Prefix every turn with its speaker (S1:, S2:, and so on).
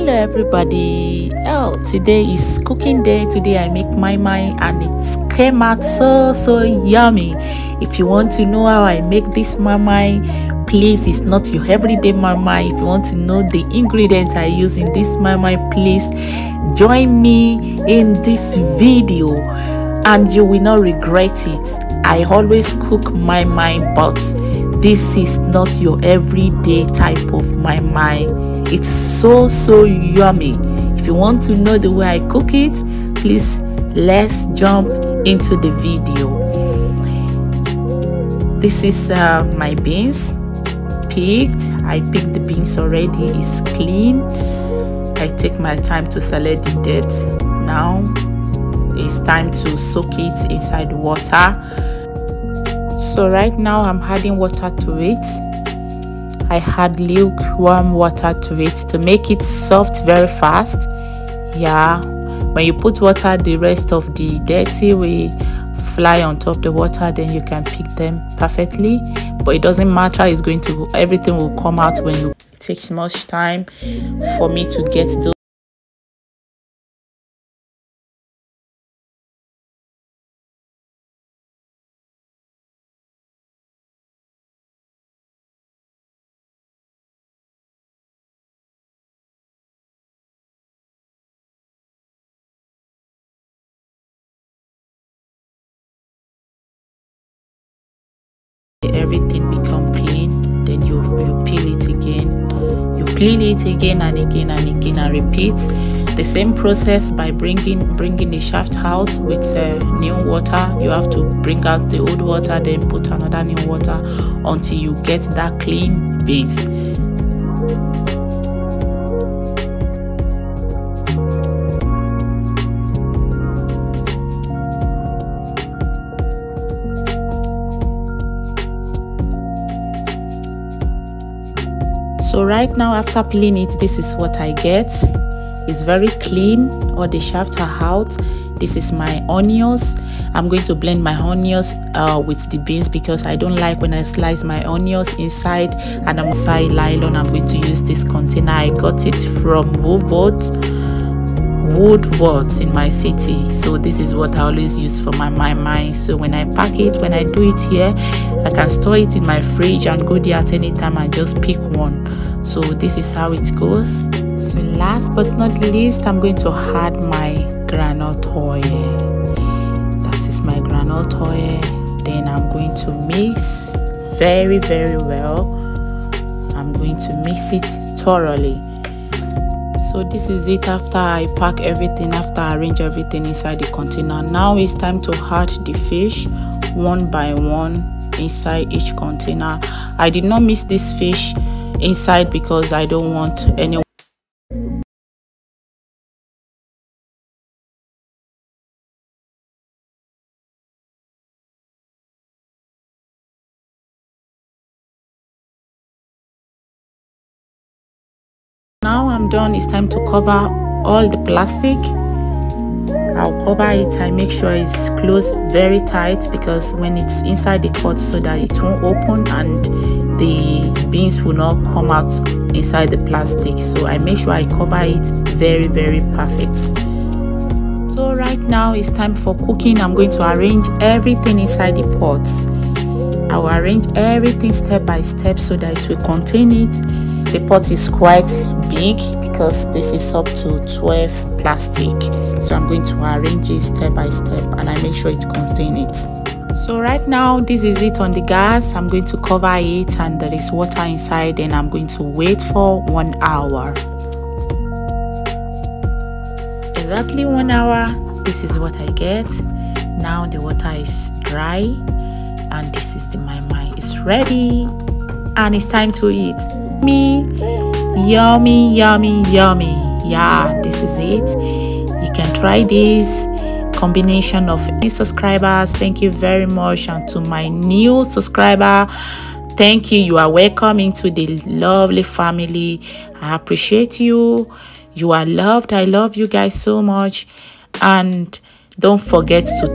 S1: hello everybody. Oh today is cooking day. Today i make moi moi and it came out so so yummy. If you want to know how i make this moi moi please it's not your everyday moi moi if you want to know the ingredients i use in this moi moi please join me in this video and you will not regret it. I always cook moi moi but this is not your everyday type of moi moi. It's so so yummy. If you want to know the way i cook it please let's jump into the video. This is uh, my beans picked. I picked the beans already. It's clean. I take my time to select the dirt. Now it's time to soak it inside water so right now i'm adding water to it I add lukewarm water to it to make it soft very fast. Yeah, when you put water, the rest of the dirty will fly on top the water, then you can pick them perfectly. But it doesn't matter, it's going to, everything will come out when you it takes much time for me to get those. Everything become clean then you you peel it again. You peel it again and again and again and repeat the same process by bringing bringing the shaft out with uh, new water. You have to bring out the old water then put another new water until you get that clean base so right now after peeling it this is what i get. It's very clean all the shafts are out. This is my onions. I'm going to blend my onions uh, with the beans because i don't like when i slice my onions inside and i'm inside nylon. I'm going to use this container. I got it from Woolworths in my city. So this is what i always use for my moi moi so when i pack it when i do it here i can store it in my fridge and go there at any time and just pick one. So this is how it goes. So last but not least i'm going to add my groundnut oil. That is my groundnut oil. Then i'm going to mix very very well. I'm going to mix it thoroughly so this is it after i pack everything after i arrange everything inside the container. Now it's time to add the fish one by one inside each container. I did not miss this fish inside because i don't want any now i'm done it's time to cover all the plastic. I'll cover it i make sure it's closed very tight because when it's inside the pot so that it won't open and the beans will not come out inside the plastic. So i make sure i cover it very very perfect. So right now it's time for cooking. I'm going to arrange everything inside the pot. I'll arrange everything step by step so that it will contain it. The pot is quite big because this is up to 12 plastic. So i'm going to arrange it step by step and i make sure it contain it. So right now this is it on the gas. I'm going to cover it and there is water inside and i'm going to wait for one hour. Exactly one hour this is what i get. Now the water is dry and this is the moi moi is ready and it's time to eat. Me yummy yummy yummy. Yeah this is it. You can try this combination of new subscribers. Thank you very much. And to my new subscriber thank you. You are welcome into the lovely family. I appreciate you. You are loved. I love you guys so much. And don't forget to